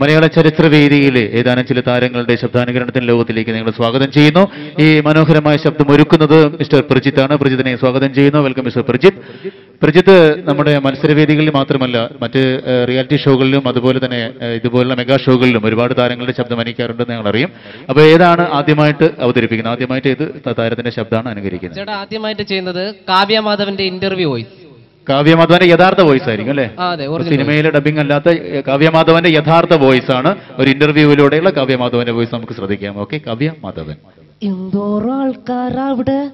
മലയാള ചരിത്ര വേദിയിൽ ഏതാനും ചില താരങ്ങളുടെ ശബ്ദാനുകരണത്തിന് ലോകത്തിലേക്ക് നിങ്ങൾ സ്വാഗതം ചെയ്യുന്നു. ഈ മനോഹരമായ ശബ്ദം ഒരുക്കുന്നത് മിസ്റ്റർ പ്രജിത്ത് പ്രജിത്താണ് പ്രജിത്തിനെ സ്വാഗതം ചെയ്യുന്നു. Welcome mister Prajith. പ്രജിത്ത് നമ്മുടെ മത്സരവേദികളിൽ മാത്രമല്ല മറ്റ് റിയാലിറ്റി ഷോകളിലും അതുപോലെ തന്നെ ഇതുപോലുള്ള മെഗാ ഷോകളിലും ഒരുപാട് താരങ്ങളുടെ ശബ്ദം അനുകരിക്കാറുണ്ടെന്ന് ഞങ്ങൾ അറിയും അപ്പൊ ഏതാണ് ആദ്യമായിട്ട് അവതരിപ്പിക്കുന്നത്? ആദ്യമായിട്ട് ഏത് താരത്തിന്റെ ശബ്ദമാണ് അനുകരിക്കുന്നത്? ആദ്യമായിട്ട് ചെയ്യുന്നത് കാവ്യ മാധവന്റെ ഇന്റർവ്യൂ വോയിസ് കാവ്യമാധവന്റെ യഥാർത്ഥ വോയിസ് ആയിരിക്കും അല്ലേ? സിനിമയിലെ ഡബിംഗ് അല്ലാത്ത കാവ്യമാധവന്റെ യഥാർത്ഥ വോയിസ് ആണ് ഒരു ഇന്റർവ്യൂവിലൂടെയുള്ള കാവ്യമാധവന്റെ വോയിസ് നമുക്ക് ശ്രദ്ധിക്കാം. ഓക്കെ കാവ്യമാധവൻ. എന്തോരോ ആൾക്കാരാ അവിടെ.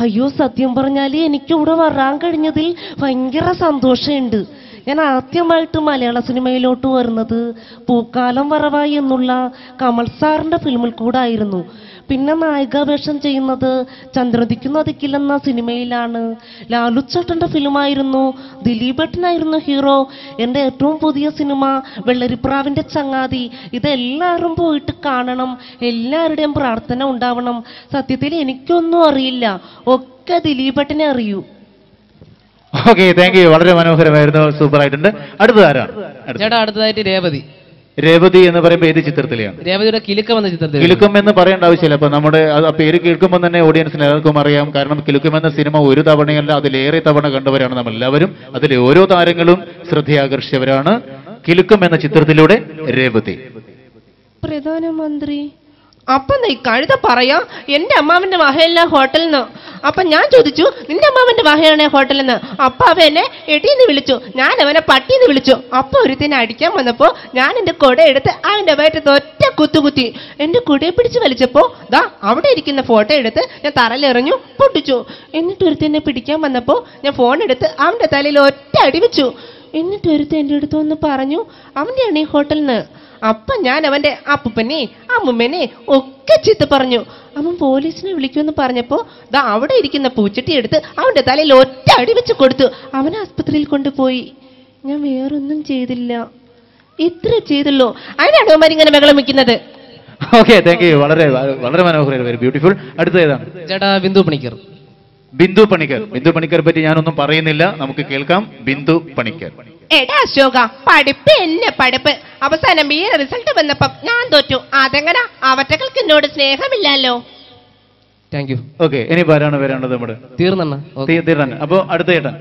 അയ്യോ സത്യം പറഞ്ഞാൽ എനിക്ക് ഇവിടെ വരാൻ കഴിഞ്ഞതിൽ ഭയങ്കര സന്തോഷമുണ്ട്. ഞാൻ ആദ്യമായിട്ട് മലയാള സിനിമയിലോട്ട് വരുന്നത് പൂക്കാലം വറവായി എന്നുള്ള കമൽ സാറിന്റെ ഫിലിമിൽ കൂടെ ആയിരുന്നു പിന്നെ നായികാവേഷം ചെയ്യുന്നത് ചന്ദ്രദിക്കു അതിക്കില്ലെന്ന സിനിമയിലാണ്. ലാലു ചേട്ടന്റെ ഫിലിമായിരുന്നു ദിലീപേട്ടനായിരുന്നു ഹീറോ. എന്റെ ഏറ്റവും പുതിയ സിനിമ വെള്ളരിപ്രാവിന്റെ ചങ്ങാതി. ഇതെല്ലാവരും പോയിട്ട് കാണണം. എല്ലാവരുടെയും പ്രാർത്ഥന ഉണ്ടാവണം. സത്യത്തിൽ എനിക്കൊന്നും അറിയില്ല. ഒക്കെ ദിലീപേട്ടനെ അറിയൂ. ഓക്കെ താങ്ക് യു വളരെ മനോഹരമായിരുന്നു. സൂപ്പർ ആയിട്ടുണ്ട് അടുത്ത ആരാണ് അടുത്ത- ചേട്ടാ അടുത്തതായിട്ട് രേവതി. രേവതി എന്ന് പറയുമ്പോൾ ഏത് ചിത്രത്തിലെയാണ്? രേവതിയുടെ കിലുക്കം എന്ന ചിത്രത്തിൽ കിലുക്കം എന്ന് പറയേണ്ട ആവശ്യമില്ല. അപ്പൊ നമ്മുടെ അത് ആ പേര് കേൾക്കുമ്പോൾ തന്നെ ഓഡിയൻസിന് എല്ലാവർക്കും അറിയാം. കാരണം കിലുക്കം എന്ന സിനിമ ഒരു തവണയല്ല അതിലേറെ തവണ കണ്ടവരാണ് നമ്മൾ എല്ലാവരും അതിലെ ഓരോ താരങ്ങളും ശ്രദ്ധയാകർഷിച്ചവരാണ് കിലുക്കം എന്ന ചിത്രത്തിലൂടെ രേവതി. പ്രധാനമന്ത്രി അപ്പൊ നീ കഴുത പറയാ എന്റെ അമ്മാവന്റെ വഹയല്ല ഹോട്ടലിൽ നിന്ന് അപ്പൊ ഞാൻ ചോദിച്ചു നിന്റെ അമ്മാവന്റെ വഹയാണ് ഹോട്ടലിൽ നിന്ന് അപ്പൊ അവ എന്നെ എടീന്ന് വിളിച്ചു ഞാൻ അവനെ പട്ടീന്ന് വിളിച്ചു. അപ്പൊ ഒരുത്തിനെ അടിക്കാൻ വന്നപ്പോ ഞാൻ എന്റെ കൊട എടുത്ത് അവന്റെ വയറ്റത്ത് ഒറ്റ കുത്തുകുത്തി എന്റെ കുടയെ പിടിച്ച് വലിച്ചപ്പോ ദാ അവിടെ ഇരിക്കുന്ന ഫോട്ടോ എടുത്ത് ഞാൻ തറയിലെറിഞ്ഞു പൊട്ടിച്ചു. എന്നിട്ട് ഒരുത്തിനെ പിടിക്കാൻ വന്നപ്പോ ഞാൻ ഫോൺ എടുത്ത് അവന്റെ തലയിൽ ഒറ്റ അടി വെച്ചു. എന്നിട്ട് ഒരുത്ത എന്റെ അടുത്ത് പറഞ്ഞു അവന്റെയാണ് ഈ ഹോട്ടലിൽ നിന്ന് അപ്പൊ ഞാൻ അവന്റെ അപ്പുപ്പനെ അമ്മുമ്മനെ ഒക്കെ ചീത്ത പറഞ്ഞു. അവൻ പോലീസിനെ വിളിക്കുമെന്ന് പറഞ്ഞപ്പോ ദാ അവിടെ ഇരിക്കുന്ന പൂച്ചട്ടി എടുത്ത് അവന്റെ തലയിൽ ഒറ്റ അടി വെച്ച് കൊടുത്തു. അവനെ ആസ്പത്രിയിൽ കൊണ്ടുപോയി. ഞാൻ വേറൊന്നും ചെയ്തില്ല. ഇത്ര ചെയ്തല്ലോ അതിനാണ് അവന്മാർ ഇങ്ങനെ ബഹളം വെക്കുന്നത്. ഓക്കെ താങ്ക് യു വളരെ വളരെ വെരി ബ്യൂട്ടിഫുൾ അടുത്ത ഏതാണ്? ചേട്ടാ ബിന്ദു പണിക്കർ. ബിന്ദു പണിക്കർ. ബിന്ദു പണിക്കർ പറ്റി ഞാനൊന്നും പറയുന്നില്ല. നമുക്ക് കേൾക്കാം. ബിന്ദു പണിക്കർ. എടാ അശോക പഠിപ്പ് എന്നെ പഠിപ്പ്. അവസാനം ബി എ റിസൾട്ട് വന്നപ്പം ഞാൻ തോറ്റു. അതെങ്ങനെ? അവറ്റകൾക്ക് എന്നോട് സ്നേഹമില്ലല്ലോ. താങ്ക് യു ഓക്കെ ഇനി ആരാണ് വരേണ്ടത് നമ്മുടെ. തീർന്നെണ്ണ. തീ- അപ്പോൾ അപ്പോ അടുത്ത ചേട്ടൻ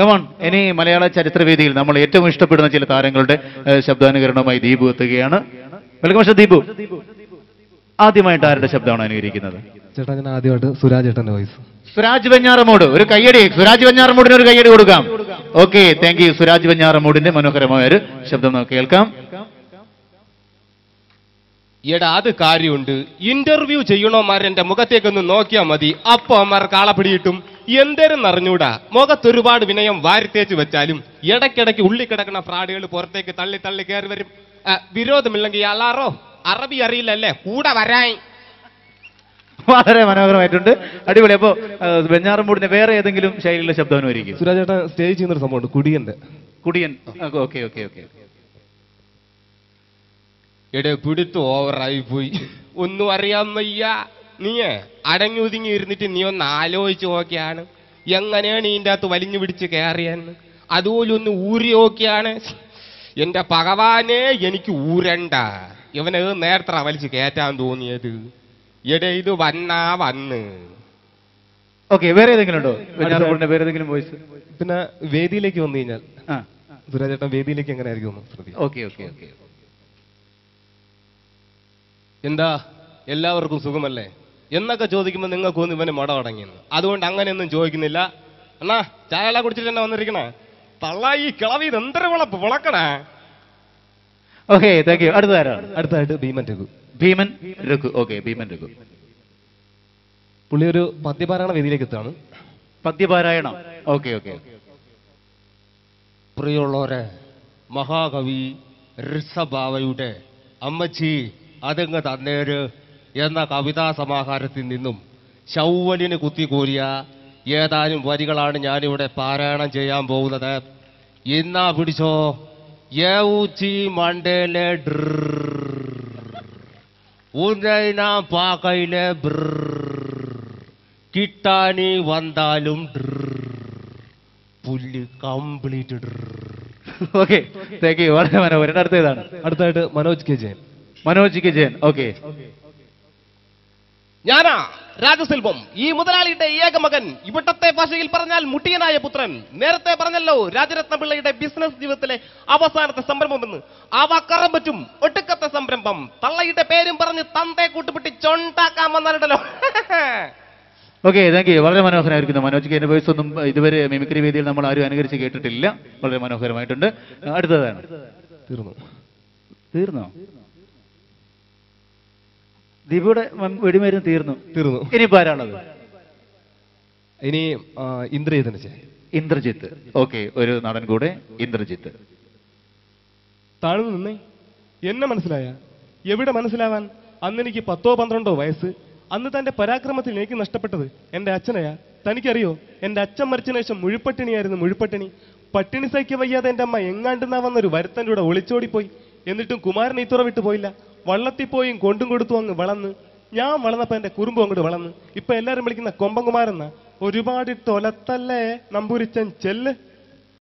കമോൺ ഇനി മലയാള ചരിത്രവേദിയിൽ നമ്മൾ ഏറ്റവും ഇഷ്ടപ്പെടുന്ന ചില താരങ്ങളുടെ ശബ്ദാനുകരണമായി ശബ്ദാനുകരണവുമായി ദീപു എത്തുകയാണ്. വെൽക്കം ദീപു. ആദ്യമായിട്ട് ആരുടെ ശബ്ദമാണ് അനുകരിക്കുന്നത്? ചേട്ടാ ഞാൻ ആദ്യമായിട്ട് സുരാജ് ചേട്ടന്റെ വോയിസ്. സുരാജ് വെഞ്ഞാറമോട് ഒരു കയ്യടി. സുരാജ് വെഞ്ഞാറമോടിന് ഒരു കയ്യടി കൊടുക്കാം. ഓക്കെ താങ്ക് യു സുരാജ് വഞ്ഞാറമൂടിന്റെ മനോഹരമായ ഒരു ശബ്ദം നമുക്ക് കേൾക്കാം. എടാ അത് കാര്യമുണ്ട്. ഇന്റർവ്യൂ ചെയ്യണോമാരെന്റെ മുഖത്തേക്കൊന്ന് നോക്കിയാ മതി. അപ്പൊ അമ്മാർ കാളപ്പിടിയിട്ടും എന്തേരും അറിഞ്ഞൂടാ. മുഖത്തൊരുപാട് വിനയം വാരിത്തേച്ച് വെച്ചാലും ഇടയ്ക്കിടയ്ക്ക് ഉള്ളി കിടക്കുന്ന ഫ്രാഡുകൾ പുറത്തേക്ക് തള്ളി തള്ളി കയറി വരും. വിരോധമില്ലെങ്കിൽ അലാറോ അറബി അറിയില്ലല്ലേ? കൂടെ വരാൻ. വളരെ മനോഹരമായിട്ടുണ്ട്. അടിപൊളി. അപ്പോ ഏഹ്, വെഞ്ഞാറമൂടിന്റെ വേറെ ഏതെങ്കിലും ശൈലിയിലുള്ള ശബ്ദം അനുവദിക്കും സുരാജേട്ട സ്റ്റേജ് ചെയ്യുന്ന ഒരു സംഭവമുണ്ട്. കുടിയന്റെ കുടിയൻ. ഓക്കെ ഓക്കെ ഓക്കെ എടേ പിടുത്തു ഓവറായി പോയി. ഒന്നും അറിയാൻ വയ്യ. നീയേ അടങ്ങി ഒതുങ്ങി ഇരുന്നിട്ട് നീ ഒന്ന് ആലോചിച്ച് നോക്കിയാണ്. എങ്ങനെയാണ് ഇതിന്റെ അകത്ത് വലിഞ്ഞു പിടിച്ച് കയറിയെന്ന്? അതുപോലെ ഒന്ന് ഊരി നോക്കിയാണ്. എന്റെ ഭഗവാനെ എനിക്ക് ഊരണ്ട. ഇവനത് നേരത്തെ വലിച്ച് കയറ്റാൻ തോന്നിയത്. എടേ ഇത് വന്നാ. വന്ന് ഓക്കെ വേറെ ഏതെങ്കിലും ഉണ്ടോ വെഞ്ഞാറമൂടിന്റെ വേറെ ഏതെങ്കിലും വോയിസ് പിന്നെ വേദിയിലേക്ക് വന്നു കഴിഞ്ഞാൽ ആ. സുരാജ് വേദിയിലേക്ക് എങ്ങനെ ആയിരിക്കും ഓക്കെ ഓക്കെ ഓക്കെ എന്താ? എല്ലാവർക്കും സുഖമല്ലേ? എന്നൊക്കെ ചോദിക്കുമ്പോൾ നിങ്ങൾക്കൊന്നും ഇവന് മട അടങ്ങിയെന്ന് അതുകൊണ്ട് അങ്ങനെയൊന്നും ചോദിക്കുന്നില്ല. അണ്ണാ ചായ കുടിച്ചിട്ട് തന്നെ വന്നിരിക്കണേ? തള്ള ഈ കിളവി ഇത് എന്തൊരു വിളപ്പ് വിളക്കണേ? ഓക്കെ താങ്ക് യു അടുത്ത അടുത്തായിട്ട് ഭീമൻ രഘു. ഭീമൻ രഘു. ഓക്കെ ഭീമൻ രഘു. പുള്ളി ഒരു പദ്യപാരായണ വേദിയിലേക്ക് എത്താണ് പദ്യപാരായണം. ഓക്കെ ഓക്കെ പ്രിയമുള്ളവരെ മഹാകവി ഋഷഭാവയുടെ അമ്മച്ചി അതങ്ങ് തന്നേര് എന്ന കവിതാ സമാഹാരത്തിൽ നിന്നും ശൗവലിന് കുത്തിക്കോരിയ ഏതാനും വരികളാണ് ഞാനിവിടെ പാരായണം ചെയ്യാൻ പോകുന്നത്. ഇന്നാ പിടിച്ചോ? യൗച്ചി മണ്ടേലെ ഉന്നയിന പാകയിലെ കിട്ടാനി വന്നാലും പുല്ല് കംപ്ലീറ്റ് ഓക്കെ താങ്ക് യു വളരെ മനോഹരൻ അടുത്ത ഏതാണ് അടുത്തായിട്ട് Manoj K Jayan. Manoj K Jayan okay. ഞാനാ രാജസെൽവം. ഈ മുതലാളിയുടെ ഏക മകൻ. ഇവിടത്തെ ഭാഷയിൽ പറഞ്ഞാൽ മുട്ടിയനായ പുത്രൻ. നേരത്തെ പറഞ്ഞല്ലോ രാജരത്ന പിള്ളയുടെ ബിസിനസ് ജീവിതത്തിലെ അവസാനത്തെ സംരംഭമെന്ന്. അവ കറം പറ്റും. ഒടുക്കത്തെ സംരംഭം. തള്ളയുടെ പേരും പറഞ്ഞ് തന്തേ കൂട്ടുപിട്ടി ചൊണ്ടാക്കാൻ വന്നാലുണ്ടല്ലോ. ഓക്കെ താങ്ക് യു വളരെ മനോഹരമായിരിക്കുന്നു. മനോജ് കെ വോയിസ് ഒന്നും ഇതുവരെ മിമിക്രി വേദിയിൽ നമ്മൾ ആരും അനുകരിച്ച് കേട്ടിട്ടില്ല. വളരെ മനോഹരമായിട്ടുണ്ട്. അടുത്തതാണ്. തീർന്നു. തീർന്നോ? ദീപയുടെ മ- വെടിമരുന്ന് തീർന്നു. തീർന്നു. ഇനി ആരാണത്? ഇനി ചെയ്യാം. ഇന്ദ്രജിത്ത്. ഓക്കെ ഒരു നടൻ കൂടെ ഇന്ദ്രജിത്ത്. താഴ്ന്നു നിന്നേ. എന്നെ മനസ്സിലായ? എവിടെ മനസ്സിലാവാൻ? അന്ന് എനിക്ക് പത്തോ പന്ത്രണ്ടോ വയസ്സ്. അന്ന് തന്റെ പരാക്രമത്തിൽ എനിക്ക് നഷ്ടപ്പെട്ടത് എന്റെ അച്ഛനയാ. തനിക്കറിയോ? എന്റെ അച്ഛൻ മരിച്ചതിനു ശേഷം മുഴുപ്പട്ടിണിയായിരുന്നു മുഴുപ്പട്ടിണി. പട്ടിണി സഹിക്കാൻ വയ്യാതെ എന്റെ അമ്മ എങ്ങാണ്ടെന്നാ വന്നൊരു വരുത്തന്റെ കൂടെ ഒളിച്ചോടിപ്പോയി. എന്നിട്ടും കുമാരൻ ഈ തുറ വിട്ടു പോയില്ല. വള്ളത്തിൽ പോയും കൊണ്ടും കൊടുത്തു അങ്ങ് വളർന്ന്. ഞാൻ വളർന്നപ്പോ എന്റെ കുറുമ്പ് അങ്ങോട്ട് വളർന്ന്. ഇപ്പൊ എല്ലാവരും വിളിക്കുന്ന കൊമ്പൻകുമാരെന്ന ഒരുപാട് തൊലത്തല്ലേ നമ്പൂരിച്ചൻ ചെല്ല്?